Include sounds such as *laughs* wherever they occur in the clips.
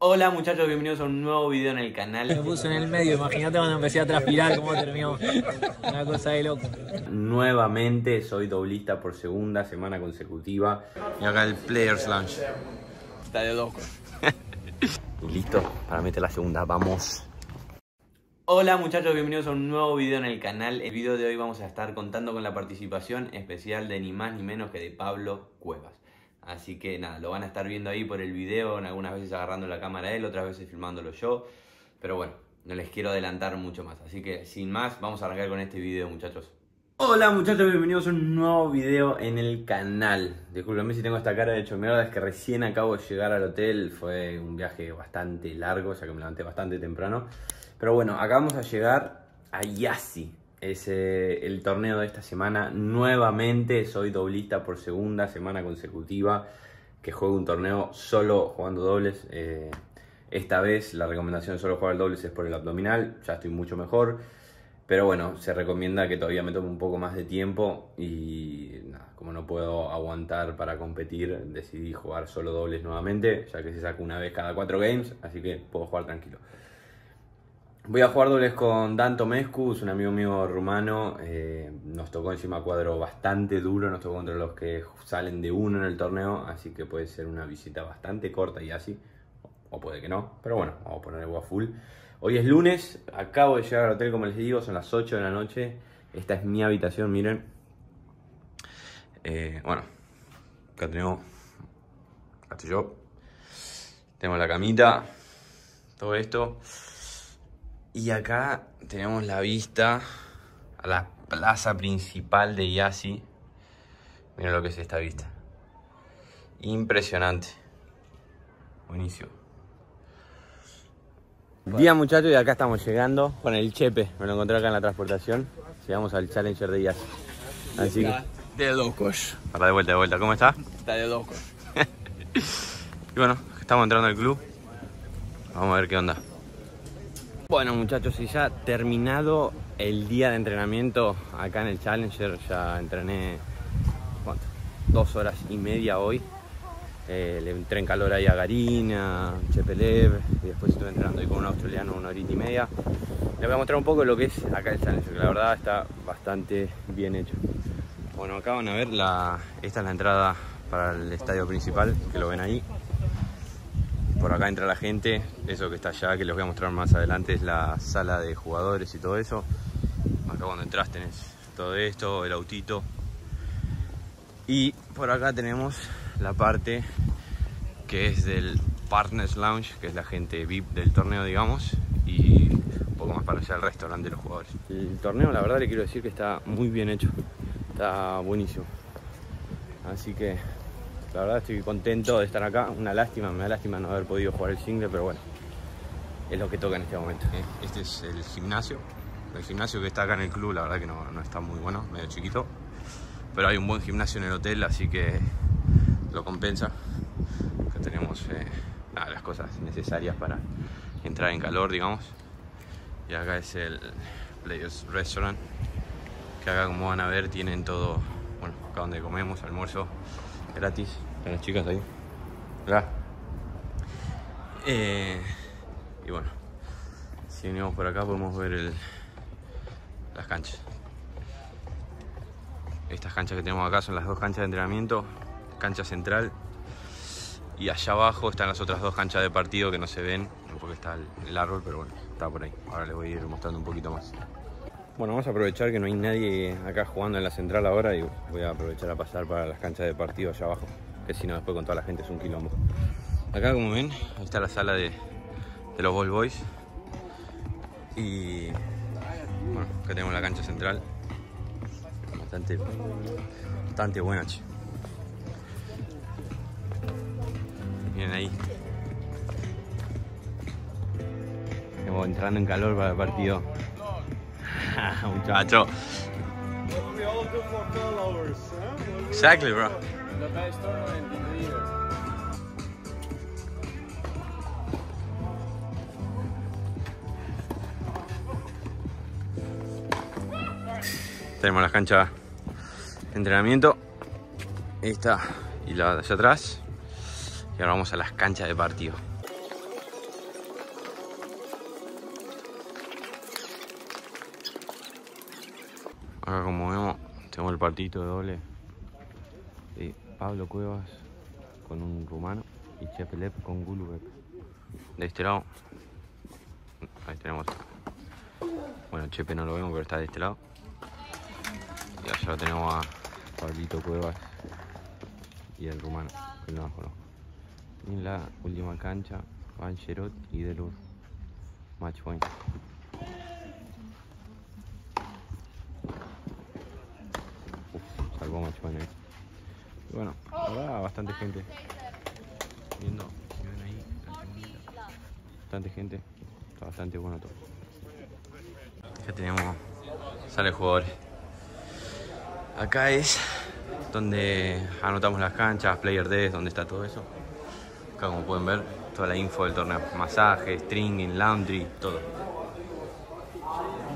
Hola muchachos, bienvenidos a un nuevo video en el canal. Me puse en el medio, imagínate cuando empecé a transpirar cómo terminó. Una cosa de loco. Nuevamente soy doblista por segunda semana consecutiva. Y acá el Players Lunch. Está de loco. Y *laughs* listo para meter la segunda, vamos. Hola muchachos, bienvenidos a un nuevo video en el canal. El video de hoy vamos a estar contando con la participación especial de ni más ni menos que de Pablo Cuevas. Así que nada, lo van a estar viendo ahí por el video, algunas veces agarrando la cámara él, otras veces filmándolo yo. Pero bueno, no les quiero adelantar mucho más. Así que sin más, vamos a arrancar con este video muchachos. Hola muchachos, bienvenidos a un nuevo video en el canal. Disculpenme si tengo esta cara de hecho mierda, es que recién acabo de llegar al hotel. Fue un viaje bastante largo, ya que me levanté bastante temprano. Pero bueno, acá vamos a llegar a Yassi. Es eh, el torneo de esta semana. Nuevamente soy doblista por segunda semana consecutiva que juego un torneo solo jugando dobles. Eh, esta vez la recomendación de solo jugar dobles es por el abdominal. Ya estoy mucho mejor. Pero bueno, se recomienda que todavía me tome un poco más de tiempo y nada, como no puedo aguantar para competir, decidí jugar solo dobles nuevamente, ya que se saca una vez cada cuatro games, así que puedo jugar tranquilo. Voy a jugar dobles con Dan Tomescu, es un amigo mío rumano. Eh, nos tocó encima cuadro bastante duro, nos tocó contra los que salen de uno en el torneo, así que puede ser una visita bastante corta y así. O puede que no, pero bueno, vamos a poner el full. Hoy es lunes, acabo de llegar al hotel, como les digo, son las 8 de la noche. Esta es mi habitación, miren. Eh, bueno, acá tenemos. Acá estoy yo. Tenemos la camita, todo esto. Y acá tenemos la vista a la plaza principal de Yasi. Miren lo que es esta vista. Impresionante. Buenísimo. Día muchachos y acá estamos llegando con el Chepe. Me lo encontré acá en la transportación. Llegamos al Challenger de Yasi. Así que... De locos. Para de vuelta, de vuelta. ¿Cómo está? Está de locos. *laughs* Y bueno, estamos entrando al club. Vamos a ver qué onda. Bueno muchachos, y ya terminado el día de entrenamiento acá en el Challenger, ya entrené dos horas y media hoy. Eh, le entré en calor ahí a Garina, Chepelev, y después estuve entrenando ahí con un australiano una horita y media. Les voy a mostrar un poco lo que es acá el Challenger, que la verdad está bastante bien hecho. Bueno, acá van a ver, la, esta es la entrada para el estadio principal, que lo ven ahí. Por acá entra la gente, eso que está allá, que les voy a mostrar más adelante, es la sala de jugadores y todo eso. Acá cuando entras tenés todo esto, el autito. Y por acá tenemos la parte que es del Partners Lounge, que es la gente VIP del torneo, digamos, y un poco más para allá el restaurante de los jugadores. El torneo, la verdad, le quiero decir que está muy bien hecho, está buenísimo. Así que la verdad estoy contento de estar acá. Una lástima, me da lástima no haber podido jugar el single, pero bueno, es lo que toca en este momento. Este es el gimnasio. El gimnasio que está acá en el club, la verdad que no, no está muy bueno, medio chiquito. Pero hay un buen gimnasio en el hotel, así que lo compensa. Acá tenemos eh, las cosas necesarias para entrar en calor, digamos. Y acá es el Players Restaurant, que acá como van a ver tienen todo, bueno, acá donde comemos, almuerzo, gratis. Están las chicas ahí. Acá. Eh, y bueno, si venimos por acá podemos ver el, las canchas. Estas canchas que tenemos acá son las dos canchas de entrenamiento, cancha central. Y allá abajo están las otras dos canchas de partido que no se ven porque está el, el árbol, pero bueno, está por ahí. Ahora les voy a ir mostrando un poquito más. Bueno, vamos a aprovechar que no hay nadie acá jugando en la central ahora y voy a aprovechar a pasar para las canchas de partido allá abajo, que si no después con toda la gente es un quilombo. Acá como ven, ahí está la sala de, de los Ball Boys. Y bueno, acá tenemos la cancha central. Bastante, bastante buena, che. Miren ahí. Estamos entrando en calor para el partido. *laughs* Muchacho. We all do for 12 hours, huh? Exactly, bro the best tournament in. Tenemos la cancha de entrenamiento. Esta y la de allá atrás. Y ahora vamos a las canchas de partido. Acá como vemos, tenemos el partidito doble Pablo Cuevas con un rumano y Chepelep con Gulubek. De este lado, ahí tenemos. Bueno, Chepe no lo vemos, pero está de este lado. Y allá tenemos a Pablito Cuevas y el rumano, que no conozco. Y en la última cancha, Van Cherot y Delur. Match point. Uf, salvó Match ahí. Y bueno, ahora bastante gente. Viendo, ven ahí. Bastante gente. Está bastante bueno todo. Ya tenemos sale jugadores. Acá es donde anotamos las canchas, player days, donde está todo eso. Acá como pueden ver, toda la info del torneo. Masaje, stringing, laundry, todo.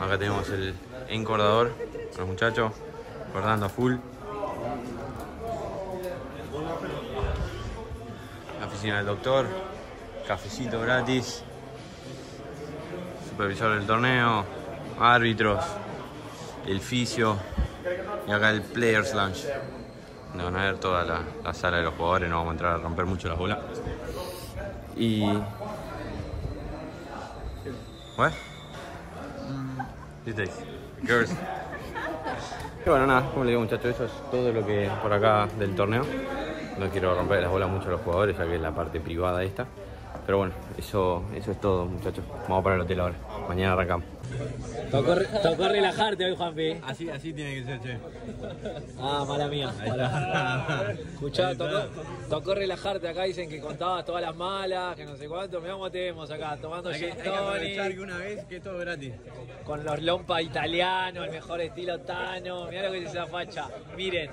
Acá tenemos el encordador, los muchachos, cordando a full. Oficina del doctor, cafecito gratis. Supervisor del torneo, árbitros, el fisio y acá el Players Lounge. Donde van a ver toda la, la sala de los jugadores, no vamos a entrar a romper mucho las bolas. Y. ¿What? Days. Girls. Y bueno, nada, como le digo muchachos, eso es todo lo que por acá del torneo. No quiero romper las bolas mucho a los jugadores, ya que es la parte privada esta. Pero bueno, eso, eso es todo muchachos. Vamos para el hotel ahora. Mañana arrancamos. Tocó, tocó relajarte hoy, Juanpi. Así, así tiene que ser, che. Ah, mala mía. Mala. Escuchá, tocó, tocó relajarte. Acá dicen que contabas todas las malas, que no sé cuánto. Mirá cómo te vemos acá, tomando gin tonic, una vez que es todo gratis. con los lompa italianos, el mejor estilo Tano. Mirá lo que dice esa facha. Miren.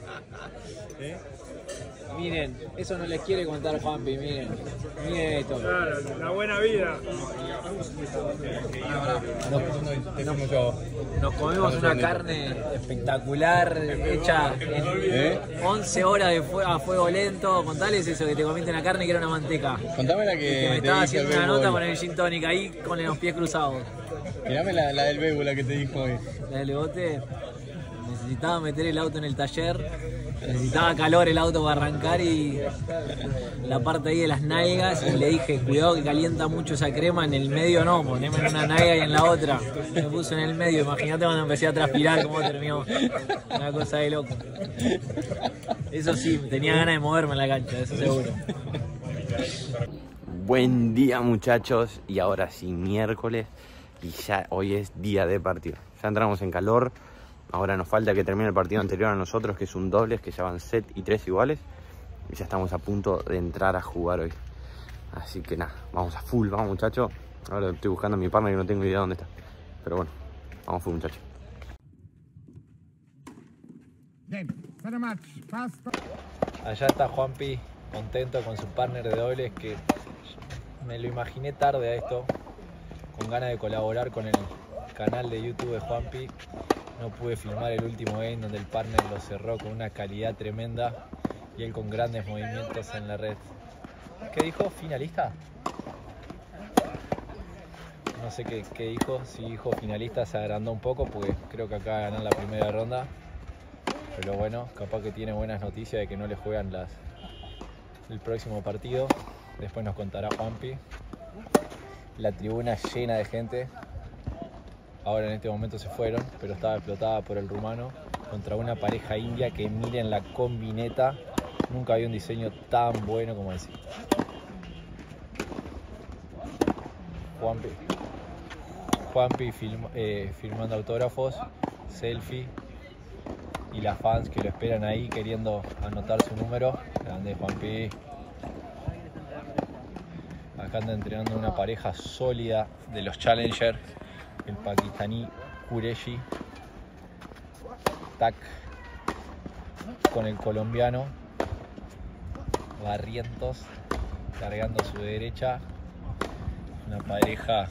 Miren, eso no les quiere contar Juanpi, miren. Miren esto. Claro, la buena vida. Nos comimos una carne espectacular hecha en 11 horas de fue- a fuego lento. Contales eso, que te comiste una carne que era una manteca. Contame la Que que, me estaba haciendo una nota con el gin tonic ahí con los pies cruzados. Mirame la, la del béisbol, la que te dijo hoy. La del bote necesitaba meter el auto en el taller. Necesitaba calor el auto para arrancar y la parte ahí de las nalgas y le dije, cuidado que calienta mucho esa crema, en el medio no, poneme en una nalga y en la otra. Me puso en el medio, imagínate cuando empecé a transpirar cómo terminó. Una cosa de loco. Eso sí, tenía ganas de moverme en la cancha, eso seguro. Buen día muchachos y ahora sí miércoles y ya hoy es día de partido. Ya entramos en calor, ahora nos falta que termine el partido anterior a nosotros que es un dobles que ya van set y tres iguales y ya estamos a punto de entrar a jugar hoy. Así que nada, vamos a full, vamos muchachos. Ahora estoy buscando a mi partner y no tengo idea dónde está. Pero bueno, vamos full muchachos. Allá está Juanpi, contento con su partner de dobles que me lo imaginé tarde a esto, con ganas de colaborar con el canal de YouTube de Juanpi. No pude filmar el último game donde el partner lo cerró con una calidad tremenda y él con grandes movimientos en la red. ¿Qué dijo? ¿Finalista? No sé qué, dijo, si dijo finalista se agrandó un poco porque creo que acá ganó la primera ronda. Pero bueno, capaz que tiene buenas noticias de que no le juegan las el próximo partido. Después nos contará Juanpi. La tribuna llena de gente. Ahora en este momento se fueron, pero estaba explotada por el rumano contra una pareja india que miren la combineta. Nunca había un diseño tan bueno como ese. Juanpi. Juanpi film- eh, firmando autógrafos, selfie y las fans que lo esperan ahí queriendo anotar su número. Grande Juanpi. Acá anda entrenando una pareja sólida de los Challenger, el pakistaní Kureshi, Tak, con el colombiano Barrientos, cargando su derecha. Una pareja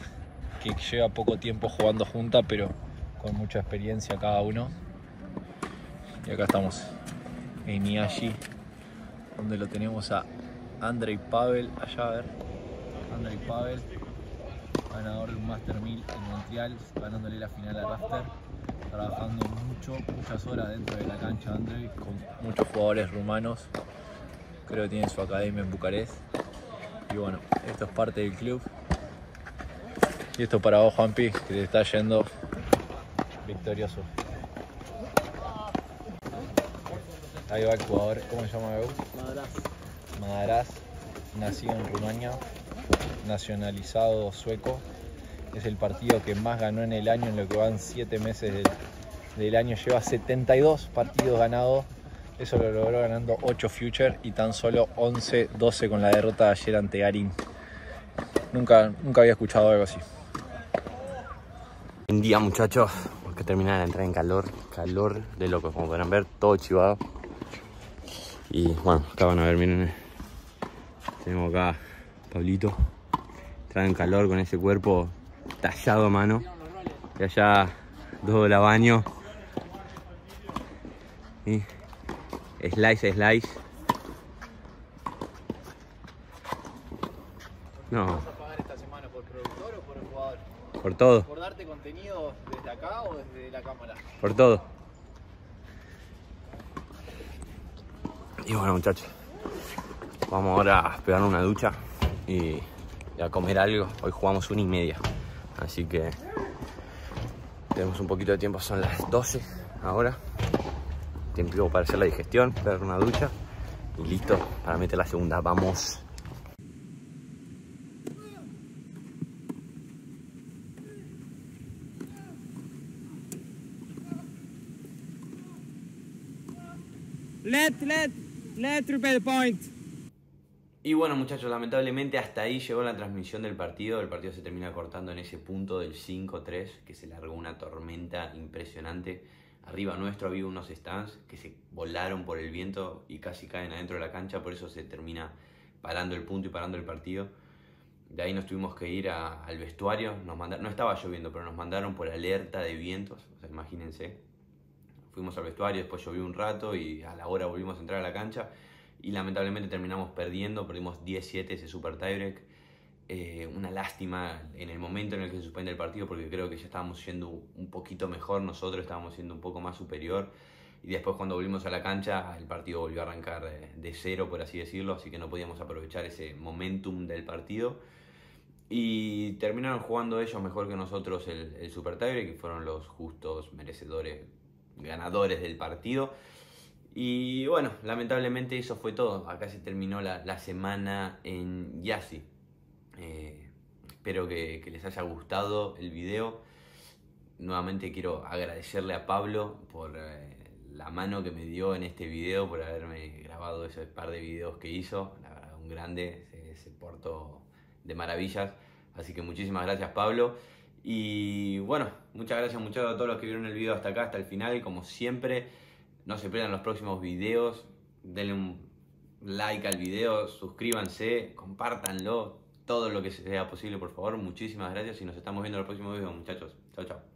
que lleva poco tiempo jugando junta, pero con mucha experiencia cada uno. Y acá estamos en Miyashi, donde lo tenemos a Andrei Pavel, allá a ver. Andrei Pavel, ganador de un Master 1000 en Montreal, ganándole la final a Rafter. trabajando mucho, muchas horas dentro de la cancha Andrei con muchos jugadores rumanos. Creo que tiene su academia en Bucarest. Y bueno, esto es parte del club. Y esto para vos, Juanpi, que te está yendo victorioso. Ahí va el jugador, ¿cómo se llama Beu? Madaraz, nacido en Rumania, nacionalizado sueco. Es el partido que más ganó en el año, en lo que van 7 meses del, año. Lleva 72 partidos ganados. Eso lo logró ganando 8 Future y tan solo 11-12 con la derrota de ayer ante Garín. Nunca, nunca había escuchado algo así. Buen día muchachos, porque terminar de entrar en calor, calor de locos, como podrán ver, todo chivado. Y bueno, acá van a ver, miren, tenemos acá Pablito, entrando en calor con ese cuerpo tallado a mano. Y allá dos la baño. Y slice, slice. No, a pagar esta semana por productor o por jugador? por todo. ¿Por darte contenido desde acá o desde la cámara? por todo. Y bueno muchachos, vamos ahora a pegarnos una ducha y, y a comer algo. Hoy jugamos una y media, así que tenemos un poquito de tiempo, son las 12 ahora. Tiempo para hacer la digestión, pegar una ducha y listo para meter la segunda. Vamos. Let, let, let the point. Y bueno muchachos, lamentablemente hasta ahí llegó la transmisión del partido. El partido se termina cortando en ese punto del 5-3, que se largó una tormenta impresionante. Arriba nuestro había unos stands que se volaron por el viento y casi caen adentro de la cancha, por eso se termina parando el punto y parando el partido. De ahí nos tuvimos que ir al vestuario, nos manda- no estaba lloviendo, pero nos mandaron por alerta de vientos, o sea, imagínense. Fuimos al vestuario, después llovió un rato y a la hora volvimos a entrar a la cancha y lamentablemente terminamos perdiendo, perdimos 10-7 ese super tiebreak. Eh, una lástima en el momento en el que se suspende el partido porque creo que ya estábamos siendo un poquito mejor, nosotros estábamos siendo un poco más superior y después cuando volvimos a la cancha el partido volvió a arrancar de, de cero por así decirlo, así que no podíamos aprovechar ese momentum del partido y terminaron jugando ellos mejor que nosotros el, super tiebreak que fueron los justos merecedores ganadores del partido. Y bueno, lamentablemente eso fue todo. Acá se terminó la, la semana en Yasi. Eh, espero que, les haya gustado el video. Nuevamente quiero agradecerle a Pablo por eh, la mano que me dio en este video, por haberme grabado ese par de videos que hizo. La verdad, un grande, se, se portó de maravillas. Así que muchísimas gracias Pablo. Y bueno, muchas gracias muchachos a todos los que vieron el video hasta acá, hasta el final. Como siempre, no se pierdan los próximos videos. Denle un like al video, suscríbanse, compártanlo, todo lo que sea posible, por favor. Muchísimas gracias y nos estamos viendo en el próximo video, muchachos. Chao, chao.